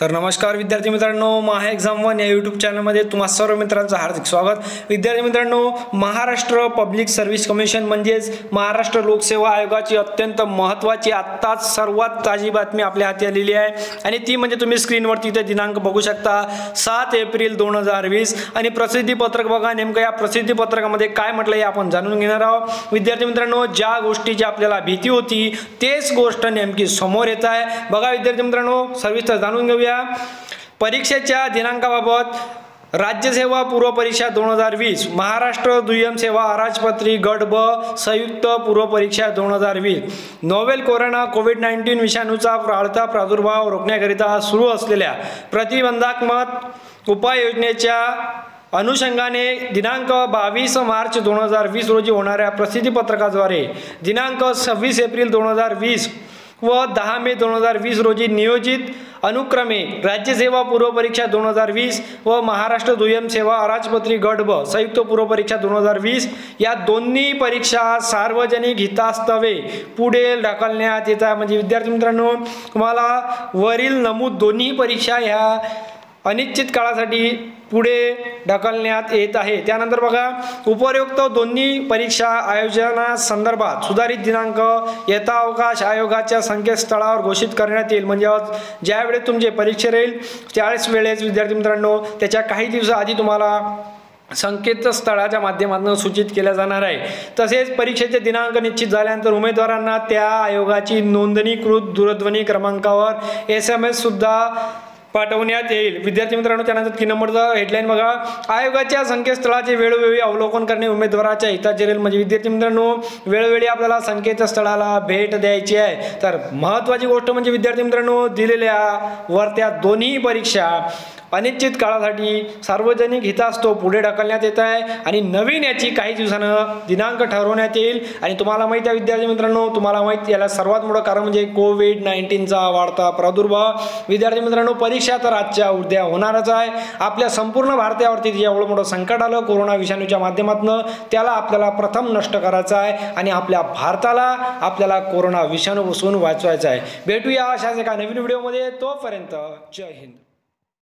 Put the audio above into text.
तर नमस्कार विद्यार्थी मित्रांनो महा एक्झाम वन या यूट्यूब चॅनलमध्ये तुम्हा सर्व मित्रांचं हार्दिक स्वागत. विद्यार्थी मित्रांनो महाराष्ट्र पब्लिक सर्व्हिस कमिशन म्हणजेच महाराष्ट्र लोकसेवा आयोगाची अत्यंत महत्त्वाची आत्ताच सर्वात ताजी बातमी आपल्या हाती आलेली आहे. आणि ती म्हणजे तुम्ही स्क्रीनवरती इथे दिनांक बघू शकता. सात एप्रिल दोन हजार वीस आणि प्रसिद्धीपत्रक बघा नेमकं या प्रसिद्धीपत्रकामध्ये काय म्हटलं हे आपण जाणून घेणार आहोत. विद्यार्थी मित्रांनो ज्या गोष्टीची आपल्याला भीती होती तेच गोष्ट नेमकी समोर येत आहे. बघा विद्यार्थी मित्रांनो सविस्तर जाणून घेऊया. परीक्षेच्या दिनांकाबाबत राज्यसेवा पूर्व परीक्षा दोन हजार वीस महाराष्ट्र दुय्यम सेवा अराजपत्री गट ब संयुक्त पूर्वपरीक्षा दोन हजार वीस. नोवेल कोरोना कोविड नाईन्टीन विषाणूचा वाढता प्रादुर्भाव रोखण्याकरिता सुरू असलेल्या प्रतिबंधात्मक उपाययोजनेच्या अनुषंगाने दिनांक बावीस मार्च दोन हजार वीस रोजी होणाऱ्या प्रसिद्धीपत्रकाद्वारे दिनांक सव्वीस एप्रिल दोन हजार वीस व दहा मे दोन हजार वीस रोजी नियोजित अनुक्रमे राज्यसेवा पूर्व परीक्षा दोन हजार वीस व महाराष्ट्र दुय्यम सेवा अराजपत्री गट ब संयुक्त पूर्वपरीक्षा दोन हजार वीस या दोन्ही परीक्षा सार्वजनिक हितास्तवे पुढे ढकलण्यात येत आहे म्हणजे विद्यार्थी मित्रांनो तुम्हाला वरील नमूद दोन्ही परीक्षा ह्या अनिश्चित काळासाठी पुढे ढकलण्यात येत आहे. त्यानंतर बघा उपयुक्त दोन्ही परीक्षा आयोजनासंदर्भात सुधारित दिनांक यथावकाश आयोगाच्या संकेतस्थळावर घोषित करण्यात येईल. म्हणजे ज्यावेळेस तुमचे परीक्षा राहील त्यावेळेस वेळेस विद्यार्थी मित्रांनो त्याच्या काही दिवसाआधी तुम्हाला संकेतस्थळाच्या माध्यमातून सूचित केल्या जाणार आहे. तसेच परीक्षेचे दिनांक निश्चित झाल्यानंतर उमेदवारांना त्या आयोगाची नोंदणीकृत दूरध्वनी क्रमांकावर एस एम एस सुद्धा पाठवण्यात येईल. विद्यार्थी मित्रांनो त्यानंतर तीन नंबरचा हेडलाईन बघा. आयोगाच्या संकेतस्थळाचे वेळोवेळी अवलोकन करणे उमेदवाराच्या हिताचे रेल म्हणजे विद्यार्थी मित्रांनो वेळोवेळी आपल्याला संकेतस्थळाला भेट द्यायची आहे. तर महत्त्वाची गोष्ट म्हणजे विद्यार्थी मित्रांनो दिलेल्या वर त्या दोन्ही परीक्षा अनिश्चित काळासाठी सार्वजनिक हितास पुढे ढकलण्यात येत आहे आणि नवीन याची काही दिवसानं दिनांक ठरवण्यात येईल. आणि तुम्हाला माहिती आहे विद्यार्थी मित्रांनो तुम्हाला माहिती याला सर्वात मोठं कारण म्हणजे कोविड नाईन्टीनचा वाढता प्रादुर्भाव. विद्यार्थी मित्रांनो परीक्षा तर आजच्या उद्या होणारच आहे. आपल्या संपूर्ण भारतावरती एवढं मोठं संकट आलं कोरोना विषाणूच्या माध्यमातून त्याला आपल्याला प्रथम नष्ट करायचं आहे आणि आपल्या भारताला आपल्याला कोरोना विषाणूपासून वाचवायचं आहे. भेटूया अशाच एका नवीन व्हिडिओमध्ये. तोपर्यंत जय हिंद.